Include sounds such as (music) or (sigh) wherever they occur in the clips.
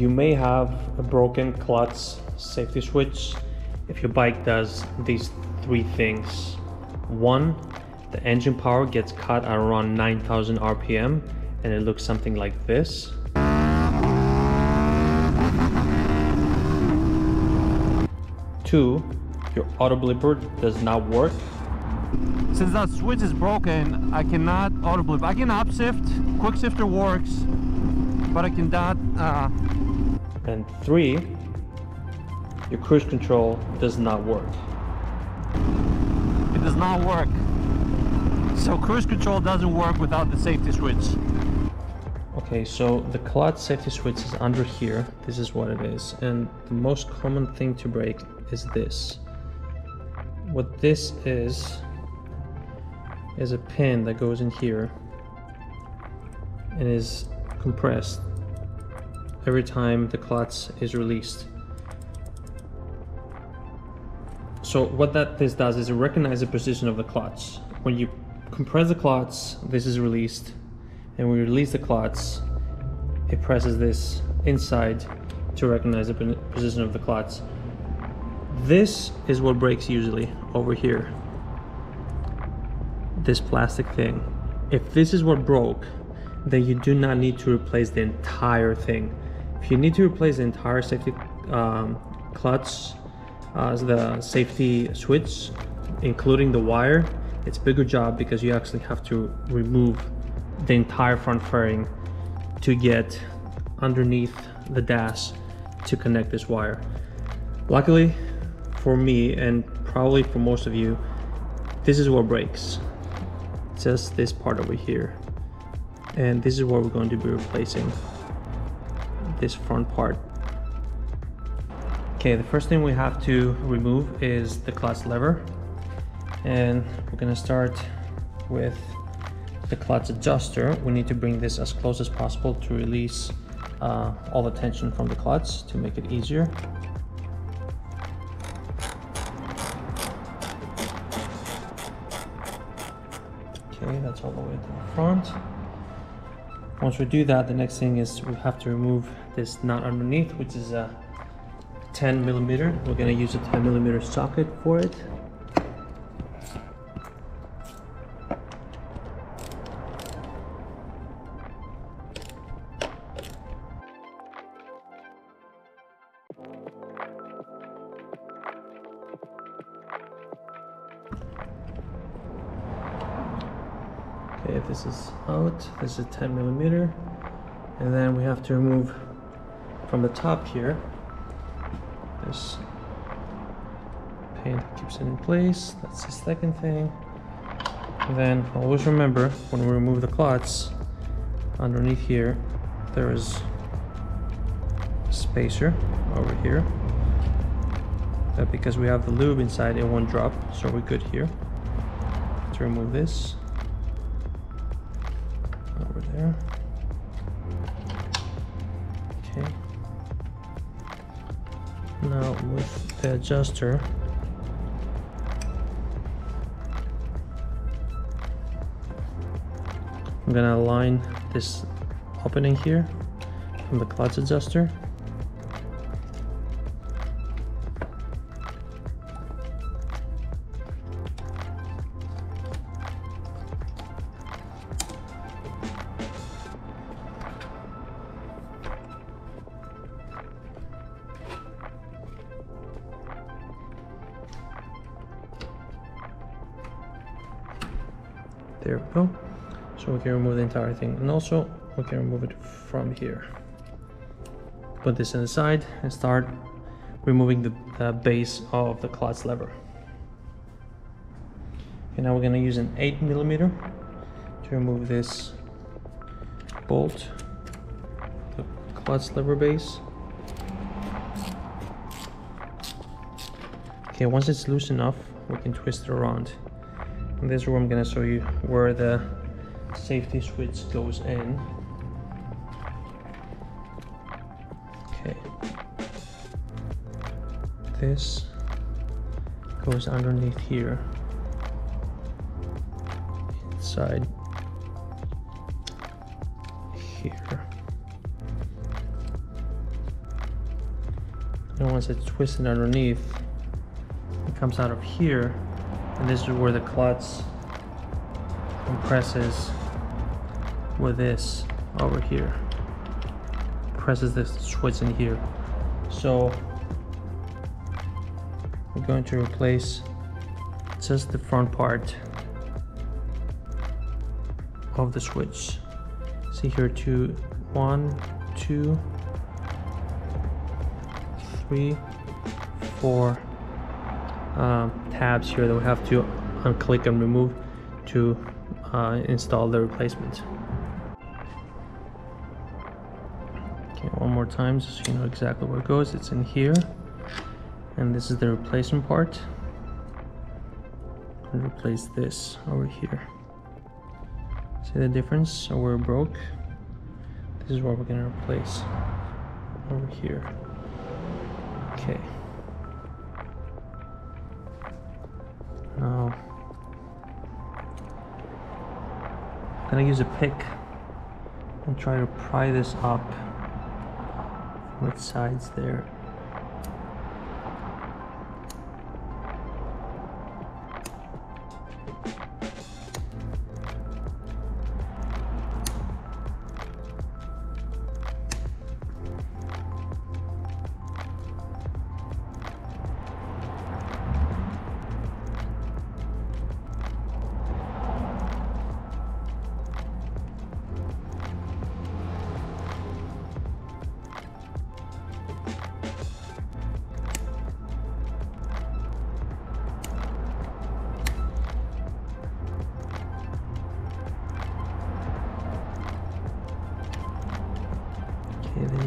you may have a broken clutch safety switch if your bike does these three things. One, the engine power gets cut at around 9000 RPM and it looks something like this. Two, your auto blipper does not work. Since that switch is broken, I cannot auto blip. I can upshift, quick shifter works, but I cannot. Uh... And three, your cruise control does not work. It does not work. So cruise control doesn't work without the safety switch. Okay, so the clutch safety switch is under here. This is what it is. And the most common thing to break is this. What this is, is a pin that goes in here and is compressed every time the clutch is released. So what that this does is it recognizes the position of the clutch. When you compress the clutch, this is released, and when you release the clutch, it presses this inside to recognize the position of the clutch. This is what breaks usually over here. This plastic thing. If this is what broke, then you do not need to replace the entire thing. If you need to replace the entire safety um, clutch, uh, the safety switch, including the wire, it's a bigger job because you actually have to remove the entire front fairing to get underneath the dash to connect this wire. Luckily for me and probably for most of you, this is what breaks. Just this part over here. And this is what we're going to be replacing this front part. Okay, the first thing we have to remove is the clutch lever. And we're gonna start with the clutch adjuster. We need to bring this as close as possible to release uh, all the tension from the clutch to make it easier. Okay, that's all the way to the front. Once we do that, the next thing is we have to remove this nut underneath, which is a 10 millimeter. We're gonna use a 10 millimeter socket for it. Okay, this is out. This is 10 millimeter. And then we have to remove from the top here this paint keeps it in place. That's the second thing. And then always remember when we remove the clots underneath here, there is a spacer over here. That because we have the lube inside, it won't drop. So we're good here. To remove this Okay. Now with the adjuster, I'm gonna align this opening here from the clutch adjuster. There we go. So we can remove the entire thing. And also we can remove it from here. Put this in the side and start removing the uh, base of the clutch lever. Okay, now we're gonna use an eight millimeter to remove this bolt, the clutch lever base. Okay, once it's loose enough, we can twist it around. In this room, I'm gonna show you where the safety switch goes in. Okay. This goes underneath here. Inside here. and once it's twisted underneath it comes out of here and this is where the clutch compresses with this over here. Presses the switch in here. So we're going to replace just the front part of the switch. See here two one two three four um, tabs here that we have to unclick and remove to uh, install the replacement. Okay one more time so you know exactly where it goes. It's in here and this is the replacement part. And replace this over here. See the difference so we're broke? This is what we're gonna replace over here. Okay now I'm gonna use a pick? And try to pry this up. Its sides there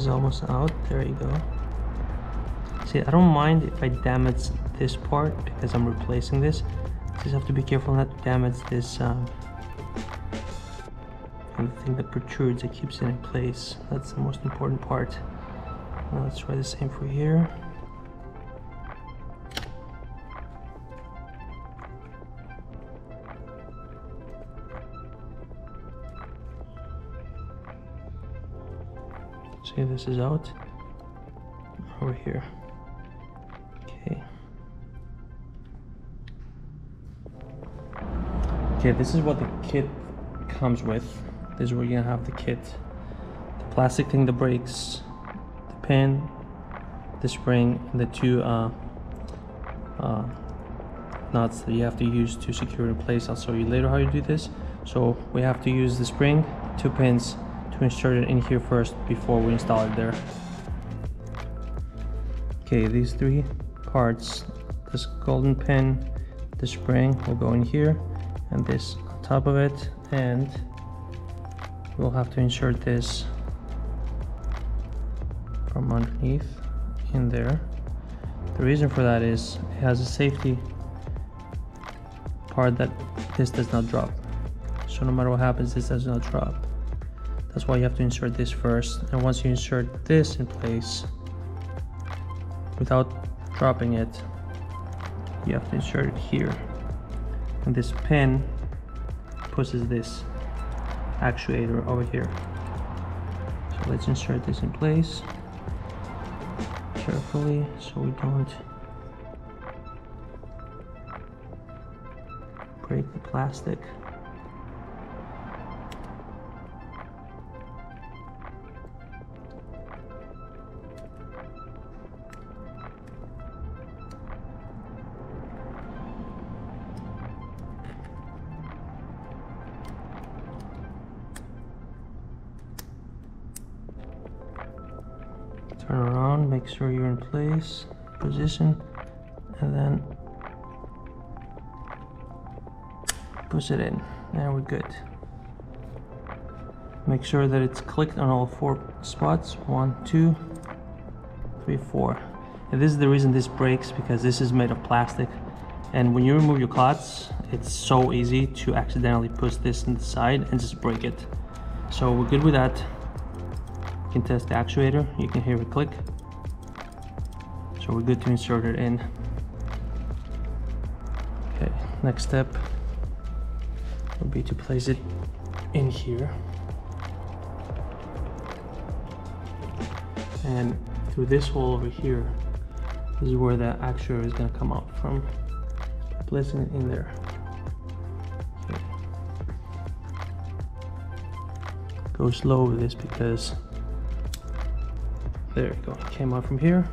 is almost out. There you go. See, I don't mind if I damage this part because I'm replacing this. Just have to be careful not to damage this um, thing that protrudes that keeps it in place. That's the most important part. Now let's try the same for here. See, this is out over here. Okay. Okay, this is what the kit comes with. This is where you're gonna have the kit. The plastic thing that breaks, the pin, the spring, and the two uh, uh, nuts that you have to use to secure it in place. I'll show you later how you do this. So we have to use the spring, two pins, to insert it in here first before we install it there. Okay, these three parts, this golden pin, the spring will go in here, and this on top of it, and we'll have to insert this from underneath in there. The reason for that is it has a safety part that this does not drop. So no matter what happens, this does not drop. That's why you have to insert this first. And once you insert this in place, without dropping it, you have to insert it here. And this pin pushes this actuator over here. So let's insert this in place carefully so we don't break the plastic. Make sure you're in place position and then push it in. And we're good. Make sure that it's clicked on all four spots. One two three four. And this is the reason this breaks because this is made of plastic. And when you remove your clots, it's so easy to accidentally push this in the side and just break it. So we're good with that. You can test the actuator. You can hear it click so we're good to insert it in okay next step would be to place it in here and through this hole over here This is where the actuator is gonna come out from. Placing it in there. Go slow with this because there you go. It came out from here.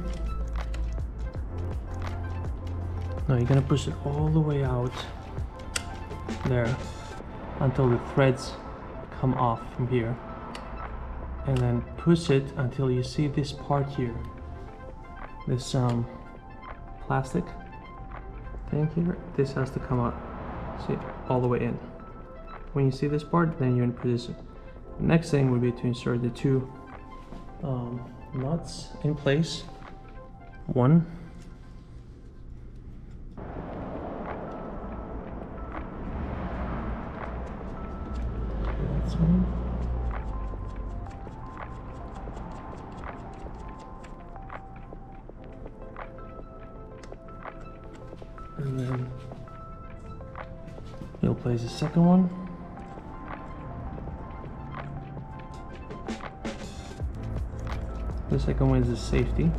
Now you're gonna push it all the way out there until the threads come off from here. And then push it until you see this part here. This um, plastic thing here this has to come out see all the way in. When you see this part then you're in position. Next thing would be to insert the two um, nuts in place. One And then you'll place the second one. The second one is the safety,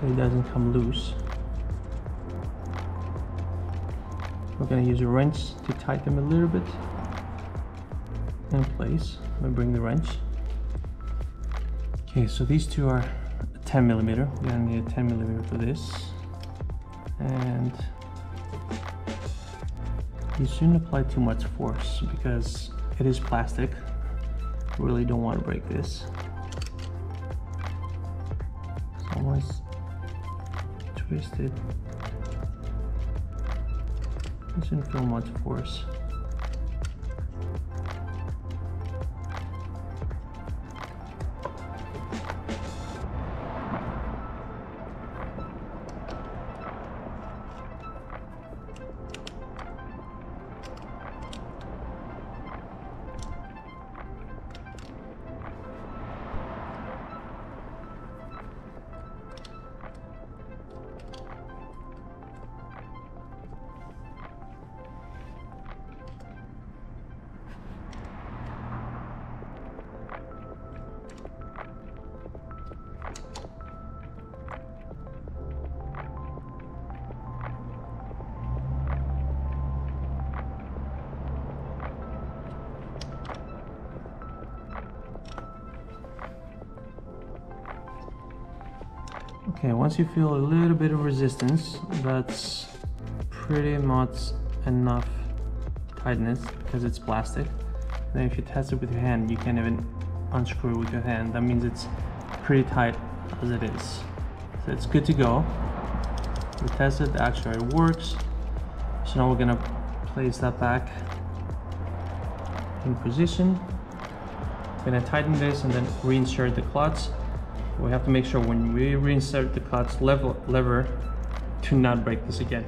so it doesn't come loose. We're gonna use a wrench to tighten them a little bit in place. Gonna bring the wrench. Okay, so these two are 10 millimeter. We're gonna need a 10 millimeter for this. And you shouldn't apply too much force because it is plastic. Really don't want to break this. So once twisted, you shouldn't feel much force. Okay, once you feel a little bit of resistance, that's pretty much enough tightness because it's plastic. Then if you test it with your hand, you can't even unscrew it with your hand. That means it's pretty tight as it is. So it's good to go. We tested, the actuator works. So now we're gonna place that back in position. Gonna tighten this and then reinsert the clutch we have to make sure when we reinsert the clutch lever, lever to not break this again.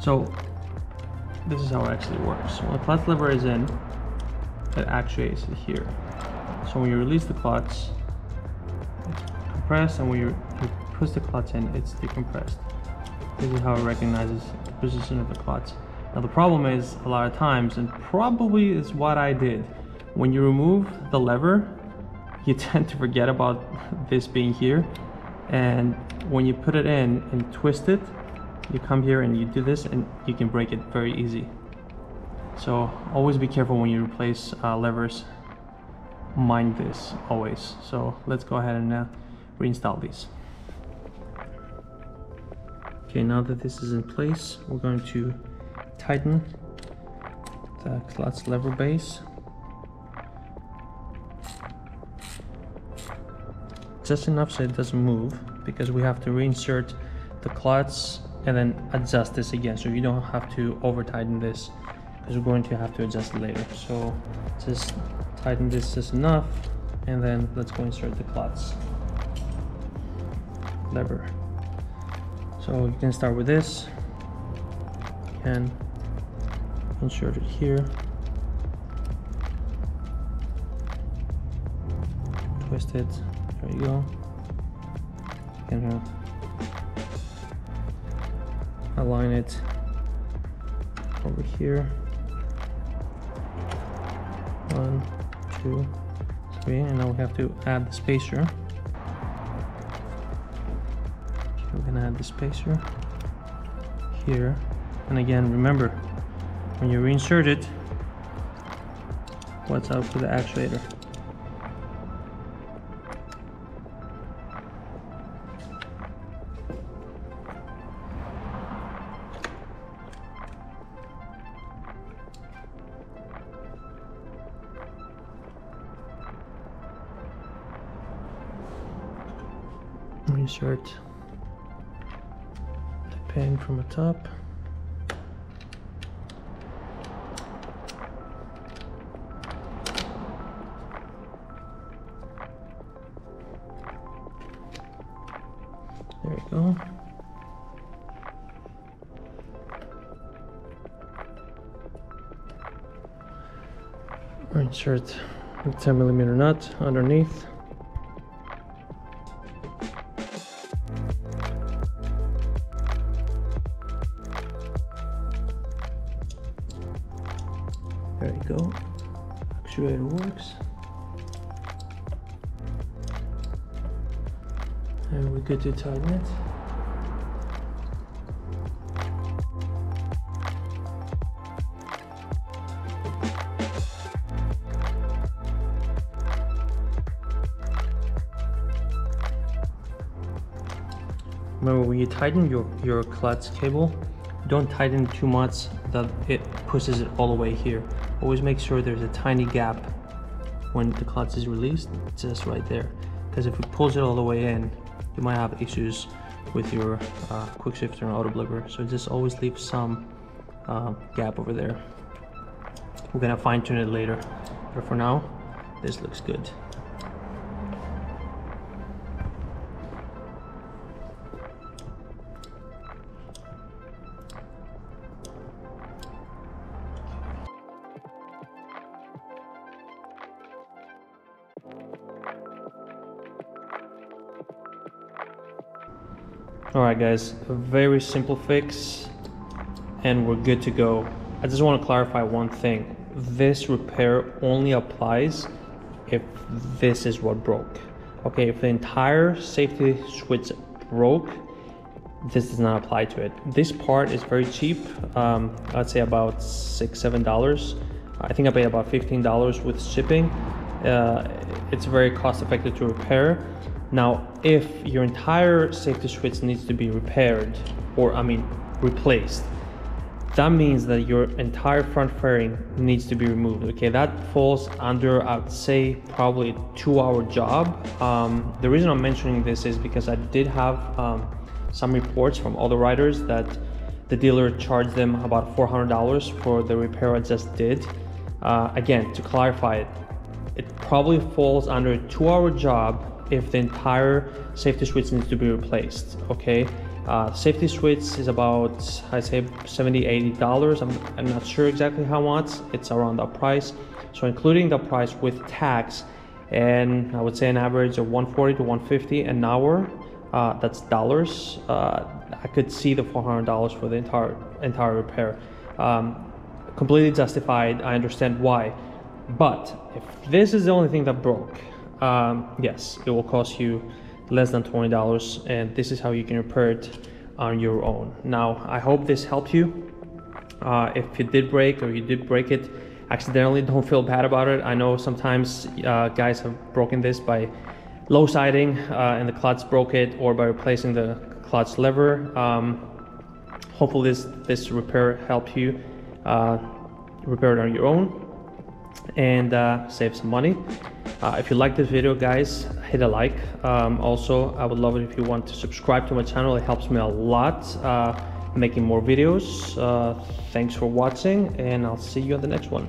So this is how it actually works. When the clutch lever is in, it actuates it here. So when you release the clutch, it's compressed, and when you, you push the clutch in, it's decompressed. This is how it recognizes the position of the clutch. Now the problem is, a lot of times, and probably is what I did, when you remove the lever, you (laughs) tend to forget about this being here. And when you put it in and twist it you come here and you do this and you can break it very easy. So always be careful when you replace uh, levers. Mind this always. So let's go ahead and uh, reinstall these. Okay now that this is in place we're going to tighten the clutch lever base just enough so it doesn't move because we have to reinsert the clots and then adjust this again. So you don't have to over tighten this because we're going to have to adjust it later. So just tighten this just enough and then let's go insert the clots. Lever so you can start with this and insert it here. Twist it there you go. You can align it over here. One, two, three, and now we have to add the spacer. we're gonna add the spacer here and again remember when you reinsert it what's out for the actuator insert the pin from the top. There we go. Insert the 10 millimeter nut underneath to tighten it. Remember when you tighten your, your clutch cable, don't tighten too much that it pushes it all the way here. Always make sure there's a tiny gap when the clutch is released, just right there. Because if it pulls it all the way in, you might have issues with your uh, quick shifter and auto blipper. So just always leave some uh, gap over there. We're gonna fine tune it later, but for now, this looks good. All right, guys, a very simple fix and we're good to go. I just want to clarify one thing. This repair only applies if this is what broke. Okay, if the entire safety switch broke, this does not apply to it. This part is very cheap. Um, I'd say about six, seven dollars. I think I paid about fifteen dollars with shipping. Uh, it's very cost effective to repair. Now, if your entire safety switch needs to be repaired, or I mean replaced, that means that your entire front fairing needs to be removed. Okay, that falls under, I'd say, probably a two-hour job. Um, the reason I'm mentioning this is because I did have um, some reports from other riders that the dealer charged them about $400 for the repair I just did. Uh, again, to clarify it, it probably falls under a two-hour job if the entire safety switch needs to be replaced okay? Uh, safety switch is about i say 70 80 dollars. I'm, I'm not sure exactly how much. It's around that price. So including the price with tax and i would say an average of 140 to 150 an hour uh, that's dollars. Uh, i could see the 400 dollars for the entire entire repair. Um, completely justified. I understand why. But if this is the only thing that broke um, yes, it will cost you less than $20 and this is how you can repair it on your own. Now, I hope this helped you. Uh, if you did break or you did break it accidentally, (laughs) don't feel bad about it. I know sometimes uh, guys have broken this by low siding uh, and the clutch broke it or by replacing the clutch lever. Um, hopefully this, this repair helped you uh, repair it on your own and uh, save some money. Uh, if you like this video guys, hit a like. Um, also, I would love it if you want to subscribe to my channel. It helps me a lot uh, making more videos. Uh, thanks for watching and I'll see you on the next one.